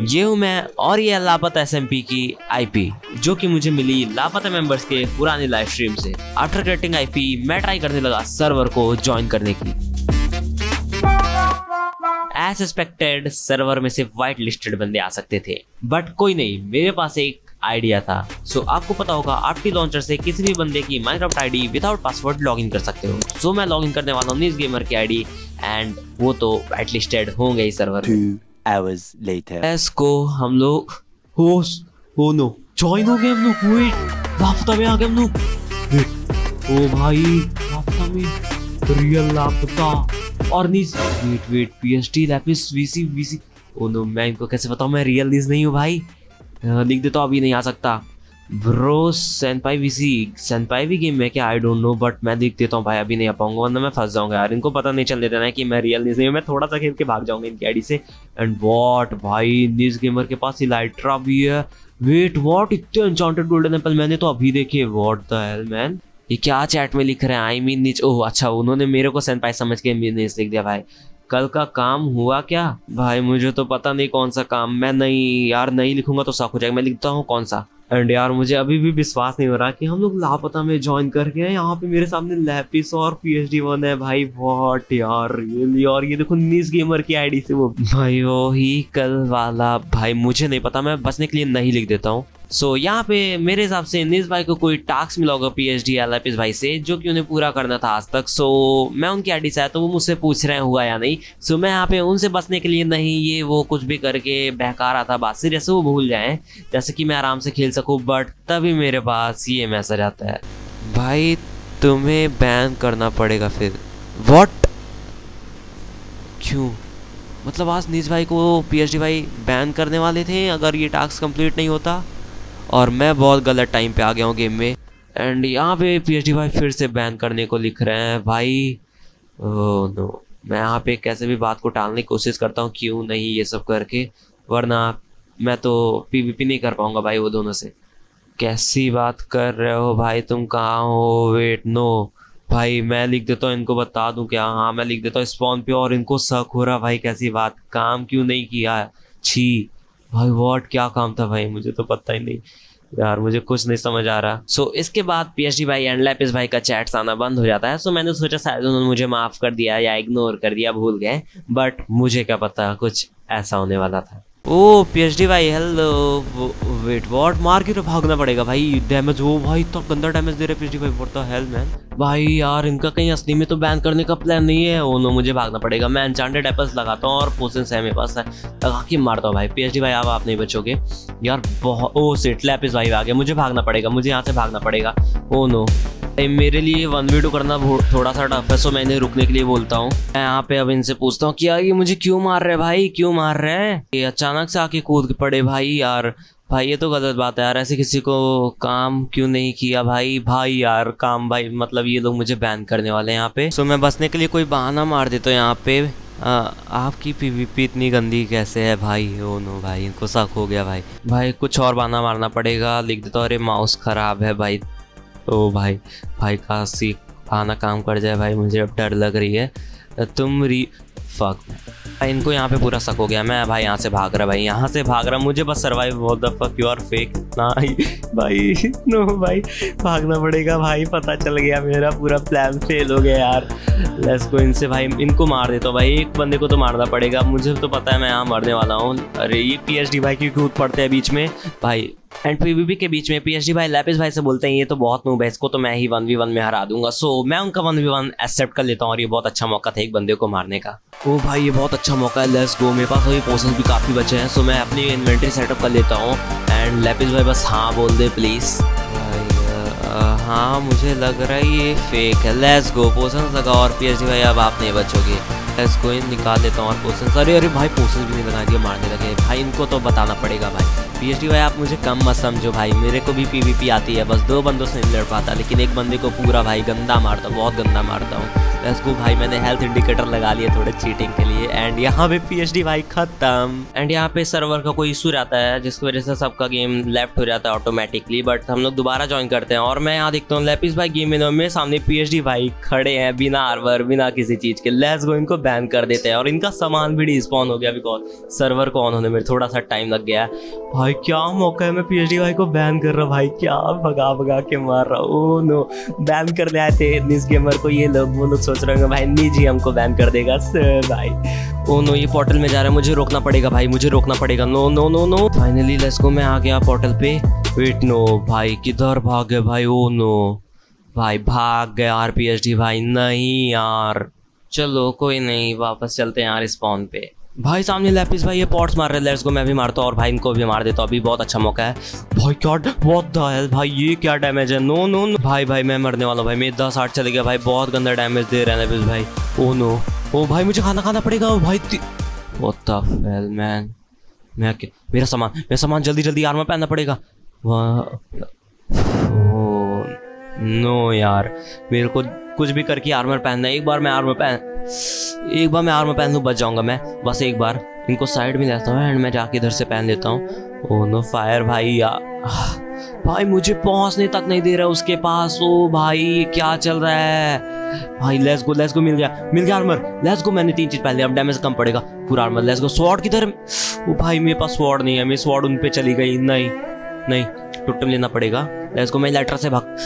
ये हूँ मैं और ये लापता एसएमपी की आईपी जो कि मुझे मिली लापता मेंबर्स के पुराने लाइव स्ट्रीम से। आफ्टर क्रिएटिंग आईपी मैं ट्राई करने लगा सर्वर को ज्वाइन करने की। एज एक्सपेक्टेड सर्वर में सिर्फ़ व्हाइट लिस्टेड बंदे आ सकते थे बट कोई नहीं मेरे पास एक आइडिया था। सो so, आपको पता होगा आपकी लॉन्चर से किसी भी बंदे की Minecraft ID without password login कर सकते हो। सो so, मैं लॉगिन करने वाला हूँ गेमर की आईडी एंड वो तो व्हाइट लिस्टेड होंगे इस सर्वर hours later. को हम लोग हो हो नो। जॉइन हो गए हम लोग वेट लापता में आ गए हम लोग। ओ भाई, लापता में। रियल लापता। और nice wait wait PST Lapis VC VC oh no, मैं इनको कैसे बताऊँ? मैं रियल नीस नहीं हूँ भाई। लिख दे तो अभी नहीं आ सकता। ब्रो सेनपाई वीसी सेनपाई भी गेम है क्या? आई डोंट नो बट मैं देख देता हूँ भाई, अभी नहीं आ पाऊँगा, वरना मैं फंस जाऊँगा यार। इनको पता नहीं चलने देना है कि मैं रियल न्यूज़ मैं थोड़ा सा खेल के भाग जाऊँगा इनकी आईडी से। एंड वॉट भाई न्यूज़ गेमर के पास इलाइट्रा भी है। वेट वॉट इतने अनचांटेड गोल्डन एप्पल मैंने तो अभी देखे। वॉट द हेल मैन ये क्या चैट में लिख रहे हैं? आई मीन नीच ओह अच्छा उन्होंने मेरे को सेनपाई समझ के नीच लिख दिया भाई। कल का काम हुआ क्या? भाई, मुझे तो पता नहीं कौन सा काम। मैं नहीं, यार, नहीं लिखूँगा तो शक हो जाएगा। मैं लिखता हूँ कौन सा? एंड यार, मुझे अभी भी विश्वास नहीं हो रहा कि हम लोग लापता में ज्वाइन करके हैं। यहाँ पे मेरे सामने लैपिस और पी एच डी वन है। भाई वॉट यार रियली और ये देखो नीस गेमर की आईडी से वो। भाई वो ही कल वाला। भाई, मुझे नहीं पता, मैं बचने के लिए नहीं लिख देता हूँ। सो so, यहाँ पे मेरे हिसाब से निस भाई को कोई टास्क मिला होगा पी एच डी भाई से जो कि उन्हें पूरा करना था आज तक। सो so, मैं उनकी आईडी से आया तो वो मुझसे पूछ रहे हैं हुआ या नहीं? सो so, मैं यहाँ पे उनसे बचने के लिए नहीं ये वो कुछ भी करके बहका रहा था बात से जैसे वो भूल जाए जैसे कि मैं आराम से खेल सकूँ बट तभी मेरे पास ये मैसेज आता है। भाई तुम्हें बैन करना पड़ेगा फिर। वॉट क्यों? मतलब आज नीज भाई को पीएचडी भाई बैन करने वाले थे अगर ये टास्क कंप्लीट नहीं होता? और मैं बहुत गलत टाइम पे आ गया हूँ गेम में। एंड यहाँ पे पीएचडी भाई फिर से बैन करने को लिख रहे हैं। भाई ओ नो मैं यहाँ पे कैसे भी बात को टालने की कोशिश करता हूँ, क्यों नहीं ये सब करके? वरना मैं तो पीवीपी नहीं कर पाऊँगा भाई वो दोनों से। कैसी बात कर रहे हो भाई? तुम कहाँ हो? वेट नो भाई, मैं लिख देता हूँ, इनको बता दूँ क्या? हाँ मैं लिख देता हूँ स्पॉन पे और इनको शक हो रहा भाई, कैसी बात? काम क्यों नहीं किया? छी। भाई वॉट क्या काम था भाई? मुझे तो पता ही नहीं। यार मुझे कुछ नहीं समझ आ रहा। सो so, इसके बाद पीएचडी भाई एंड लैपिस भाई का चैट्स आना बंद हो जाता है। सो so, मैंने सोचा शायद उन्होंने मुझे माफ़ कर दिया या इग्नोर कर दिया भूल गए। बट मुझे क्या पता कुछ ऐसा होने वाला था। ओ पीएचडी भाई हेलो वेट व्हाट मार के तो भागना पड़ेगा भाई. डैमेज हो भाई. इतना गंदा डैमेज दे रहे पी पीएचडी भाई. व्हाट द हेल मैन भाई यार, इनका कहीं असली में तो बैन करने का प्लान नहीं है. ओ नो मुझे भागना पड़ेगा. मैं अनचांटेड एप्पल्स लगाता हूँ और पोसेंस है मेरे पास. लगा के मारता हूँ भाई. पीएचडी भाई, अब आप नहीं बचोगे. यार, बहुत ओ सेट लैपिस भाई आ गया मुझे भागना पड़ेगा. मुझे यहाँ से भागना पड़ेगा. ओ नो मेरे लिए वन वी टू करना थोड़ा सा टफ है सो मैं रुकने के लिए बोलता हूँ। मैं यहाँ पे अब इनसे पूछता हूँ क्या ये मुझे क्यों मार रहे भाई? क्यों मार रहे हैं? ये अचानक से आके कूद पड़े भाई यार। भाई ये तो गलत बात है यार ऐसे किसी को काम क्यों नहीं किया भाई? भाई यार काम भाई मतलब ये लोग मुझे बैन करने वाले हैं यहाँ पे। सो मैं बसने के लिए कोई बहाना मार देता हूँ यहाँ पे। आ, आपकी पीवीपी इतनी गंदी कैसे है भाई? ओ नो भाई इनको शक हो गया भाई। भाई कुछ और बहाना मारना पड़ेगा। लिख देता हूँ अरे माउस खराब है भाई। ओ भाई भाई काशी आना काम कर जाए भाई, मुझे अब डर लग रही है। तुम री फक इनको यहाँ पे पूरा शक हो गया। मैं भाई यहाँ से भाग रहा, भाई यहाँ से भाग रहा। मुझे बस सर्वाइव बहुत the fuck you are fake नहीं भाई नो भाई, भागना पड़ेगा भाई, पता चल गया मेरा पूरा प्लान फेल हो गया यार। लेट्स गो इनसे भाई, इनको मार देता हूँ भाई। एक बंदे को तो मारना पड़ेगा। मुझे तो पता है मैं यहाँ मरने वाला हूँ। अरे, ये पीएचडी भाई, क्यों कूद पड़ते हैं बीच में? भाई एंड पीवीपी के बीच में पीएचडी भाई लैपिस भाई से बोलते हैं, ये तो बहुत नूब है, इसको तो मैं ही वन वी वन में हरा दूँगा। सो मैं उनका वन वी वन एक्सेप्ट कर लेता हूँ और ये बहुत अच्छा मौका था एक बंदे को मारने का। ओ भाई, ये बहुत अच्छा मौका है लेट्स गो मेरे पास अभी पोर्सन भी काफ़ी बचे हैं सो मैं अपनी इन्वेंट्री सेटअप कर लेता हूँ। एंड लैपिस भाई बस हाँ बोल दे प्लीज़ हाँ मुझे लग रहा है ये फेक है। लेट्स गो पोर्सन लगा और पीएचडी भाई, अब आप नहीं बचोगे। लेट्स को निकाल देता हूँ और पोर्सन अरे अरे, भाई पोर्सन भी नहीं लगा दिया मारने लगे। भाई, इनको तो बताना पड़ेगा, भाई। पीएचडी भाई, आप मुझे कम मत समझो, भाई। मेरे को भी पीवीपी आती है, बस दो बंदों से नहीं लड़ पाता, लेकिन एक बंदे को पूरा, भाई, गंदा मारता बहुत गंदा मारता हूँ। लेट्स भाई, मैंने हेल्थ इंडिकेटर लगा लिए थोड़े चीटिंग के लिए। एंड यहाँ पे पीएचडी भाई खत्म। एंड यहाँ पे सर्वर का कोई इशू रहता है, जिसकी वजह से सबका गेम लेफ़्ट हो जाता है ऑटोमेटिकली बट हम लोग दोबारा ज्वाइन करते हैं। और मैं यहाँ देखता हूँ लेपिस भाई गेम में सामने पीएचडी भाई खड़े हैं, बिना आर्वर बिना किसी चीज़ के। लेट्स गो इनको बैन कर देते हैं। और इनका सामान भी डिस्पॉन हो गया बिकॉज़ सर्वर को ऑन होने में थोड़ा सा टाइम लग गया भाई, क्या मौका है? मैं पीएचडी भाई को बैन कर रहा भाई, क्या भगा भगा के मार रहा हूँ। नो बैन कर ले आए थे। निस गेमर को ये लोग, वो लोग सोच रहे होंगे भाई निजी हमको बैन कर देगा। भाई। ओ नो, ये पोर्टल में जा रहा है, मुझे रोकना पड़ेगा भाई, मुझे रोकना पड़ेगा। No no no no. Finally let's go मैं आ गया पोर्टल पे। वेट नो भाई, किधर भाग गए भाई? Oh no. भाई, भाग गए आर पी एच डी भाई, नहीं यार। चलो, कोई नहीं, वापस चलते हैं यार स्पॉन पे। भाई सामने लैपिस भाई ये पॉट्स मार रहे, लेट्स को मैं भी मारता हूँ और भाई इनको भी मार देता हूँ। अभी बहुत अच्छा मौका है। भाई क्या बहुत है भाई ये क्या डैमेज है? नो नो नो भाई भाई मैं मरने वाला भाई मेरे दस आठ चले गया भाई बहुत गंदा डैमेज दे रहे हैं लैपिस भाई। ओ नो ओ भाई मुझे खाना खाना पड़ेगा ओ भाई व्हाट हेल मैन मैं मेरा सामान मेरा सामान जल्दी जल्दी आर्मर पहनना पड़ेगा। नो यार। मेरे को कुछ भी करके आर्मर पहनना एक बार मैं आर्मर पहन एक बार मैं आर्मर पहन लूँ बच जाऊँगा मैं। बस एक बार। इनको साइड में लेता हूँ एंड मैं जाके इधर से पहन लेता हूँ। ओ नो फायर भाई या भाई मुझे पहुँचने तक नहीं दे रहा उसके पास। ओ भाई, क्या चल रहा है? भाई लेट्स गो लेट्स गो मिल गया। मिल गया आर्मर लेट्स गो मैंने तीन चीज़ पहन लिया अब डैमेज कम पड़ेगा। पूरा आर्मर लेट्स गो स्वॉर्ड किधर ओ भाई, मेरे पास स्वॉर्ड नहीं है। मेरी स्वॉर्ड उन पे चली गई। नहीं नहीं टुटम लेना पड़ेगा। लेट्स गो मैं लेटर से भाग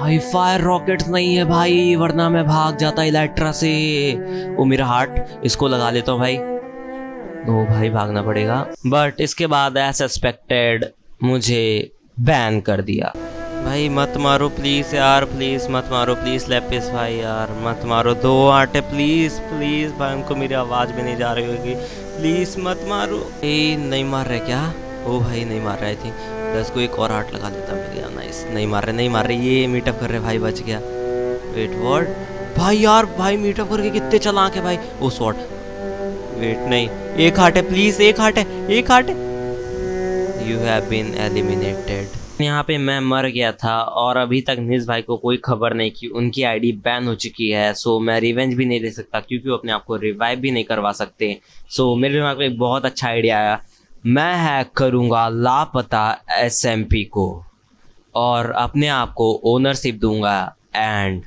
भाई फायर रॉकेट नहीं है भाई, वरना मैं भाग जाता इलेक्ट्रा से। वो मेरा हार्ट, इसको लगा लेता हूँ भाई। दो भाई, भागना पड़ेगा। बट इसके बाद एस एक्सपेक्टेड मुझे बैन कर दिया। भाई, मत मारो प्लीज़ यार प्लीज़ मत मारो प्लीज़ लेपिस भाई यार। मत मारो दो आटे प्लीज़ प्लीज़ भाई उनको मेरी आवाज़ भी नहीं जा रही होगी। प्लीज़ मत मारो। ए नहीं मार रहे क्या? ओ, भाई, नहीं मार रहे थी। बस को एक और हार्ट लगा देता नाइस नहीं मार रहे नहीं मार रहे ये मीटअप कर रहे भाई बच गया। वेट वॉट भाई यार, भाई मीटअप करके कितने चला के भाई। ओ शॉट वेट नहीं। एक हार्ट है प्लीज़ एक हार्ट है, एक हार्ट है। यू हैव बीन एलिमिनेटेड यहाँ पे मैं मर गया था और अभी तक निज भाई को कोई खबर नहीं कि उनकी आईडी बैन हो चुकी है। सो मैं रिवेंज भी नहीं ले सकता क्योंकि वो अपने आप को रिवाइव भी नहीं करवा सकते। सो मेरे दिमाग में एक बहुत अच्छा आइडिया आया। मैं हैक करूँगा लापता एसएमपी को। और अपने आप को ओनरशिप दूँगा एंड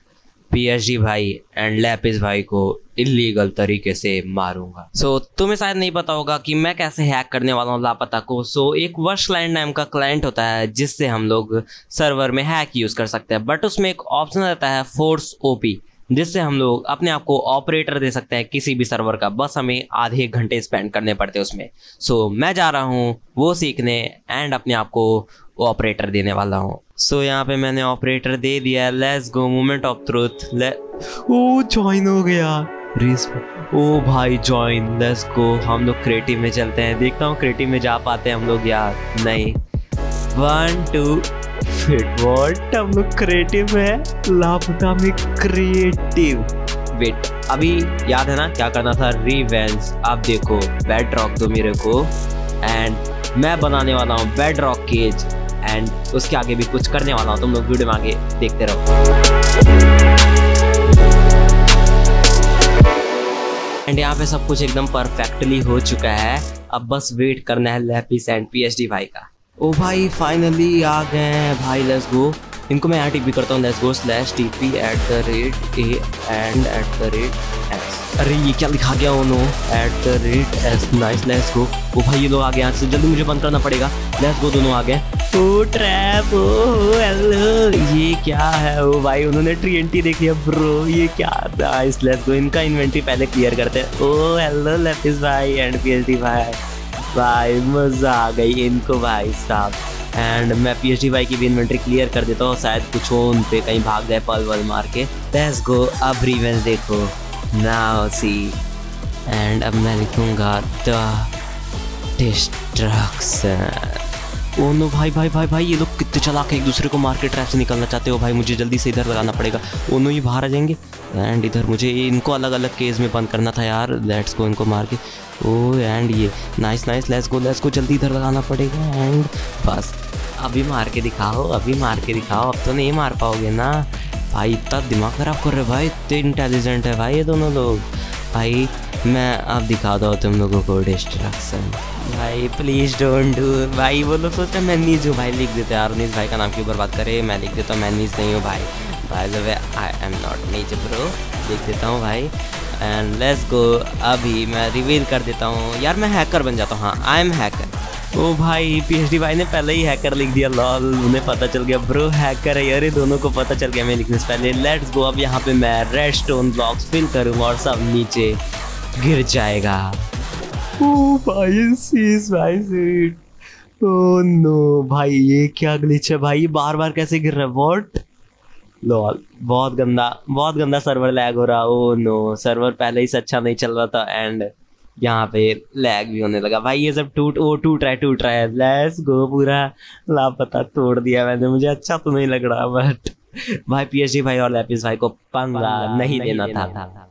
पीएचडी भाई एंड लैपिस भाई को इलीगल तरीके से मारूँगा। सो so, तुम्हें शायद नहीं पता होगा कि मैं कैसे हैक करने वाला हूँ लापता को। सो so, एक वर्ष क्लाइंट नाम का क्लाइंट होता है जिससे हम लोग सर्वर में हैक यूज़ कर सकते हैं। बट उसमें एक ऑप्शन रहता है फोर्स ओपी जिससे हम लोग अपने आप को ऑपरेटर दे सकते हैं किसी भी सर्वर का। बस हमें आधे घंटे स्पेंड करने पड़ते हैं उसमें। सो so, मैं जा रहा हूँ वो सीखने एंड अपने आप को ऑपरेटर देने वाला हूँ। सो so, यहाँ पे मैंने ऑपरेटर दे दिया let's go moment of truth oh join हो गया। ओ भाई ज्वाइन लेट्स गो हम लोग क्रिएटिव में चलते हैं। देखता हूँ क्रिएटिव में जा पाते हैं हम लोग यार नहीं। वन टू फिट वॉट हम लोग क्रिएटिव है। लापता में क्रिएटिव वेट अभी याद है ना क्या करना था? रिवेंस आप देखो बेड रॉक दो मेरे को। एंड मैं बनाने वाला हूँ बेड रॉक केज एंड उसके आगे भी कुछ करने वाला हूँ। तुम लोग वीडियो में आगे देखते रहो। एंड यहाँ पे सब कुछ एकदम परफेक्टली हो चुका है। अब बस वेट करना है लैपिस एंड पीएचडी भाई का। ओ भाई फाइनली आ गए भाई लेट्स गो इनको मैं यहाँ भी करता हूँ let's go slash T P at the rate A and at the rate S अरे ये क्या लिखा गया उन्होंने at the rate S nice let's go oh भाई ये लोग आ गए यहाँ से, जल्दी मुझे बंद करना पड़ेगा। लेट्स गो दोनों आ गए। ओ ट्रैप ओ हेलो ये क्या है? ओ भाई उन्होंने ट्री देख लिया ब्रो ये क्या नाइस लेट्स गो इनका इन्वेंट्री पहले क्लियर करते हैं। ओ हेलो लेपिस भाई एंड पीएचडी भाई। भाई मज़ा आ गई इनको भाई साहब। एंड मैं पी एच डी भाई की भी इन्वेंट्री क्लियर कर देता हूँ। शायद कुछ हो, उन पे कहीं भाग गए पल वल मार के। लेट्स गो अब रिवेंज देखो। नाउ सी एंड अब मैं लिखूँगा द डिस्ट्रक्शन ओ नो भाई भाई भाई भाई, ये लोग कितने चला के एक दूसरे को मार के ट्रैप से निकलना चाहते हो? भाई, मुझे जल्दी से इधर लगाना पड़ेगा। ओ नो, ये बाहर आ जाएँगे। एंड इधर मुझे इनको अलग अलग केस में बंद करना था यार लेट्स को इनको मार के। ओ एंड ये nice nice let's go let's को जल्दी इधर लगाना पड़ेगा। एंड बस, अभी मार के दिखाओ, अभी मार के दिखाओ, अब तो नहीं मार पाओगे ना। भाई, इतना दिमाग खराब कर रहे भाई, इतने इंटेलिजेंट है भाई ये दोनों लोग। भाई, मैं अब दिखा दो तुम लोगों को डिस्ट्रक्शन। भाई प्लीज़ डोंट डू भाई, वो लोग सोचते हैं मैनीज हूँ भाई लिख देते यार नीज भाई का नाम क्यों बर्बाद करे। मैं लिख देता हूँ, मैं नीज नहीं हूँ भाई। भाई जब आई एम नॉट नीच ब्रो लिख देता हूँ भाई। एंड लेट्स गो अभी मैं रिवील कर देता हूँ। यार, मैं हैकर बन जाता हूँ। हाँ आई एम हैकर ओ भाई पीएचडी भाई ने पहले ही हैकर लिख दिया लॉल उन्हें पता चल गया ब्रो हैकर है। यार दोनों को पता चल गया, मैं लिखने से पहले। लेट्स गो अब यहाँ पे मैं रेड स्टोन ब्लॉक्स फिल करूँगा और सब नीचे गिर जाएगा। ओ भाई सीस भाई सीट ओ नो भाई ये क्या ग्लिच है भाई? बार बार कैसे गिर रहा है? वॉट लॉल बहुत गंदा बहुत गंदा सर्वर लैग हो रहा ओ नो सर्वर पहले ही से अच्छा नहीं चल रहा था एंड यहाँ पे लैग भी होने लगा। भाई ये सब टूट ओ टूट रहा है टूट रहा है। लेट्स गो पूरा। लापता तोड़ दिया मैंने मुझे अच्छा तो नहीं लग रहा बट भाई पीएचडी भाई और लैपिस भाई को पंगा नहीं देना था।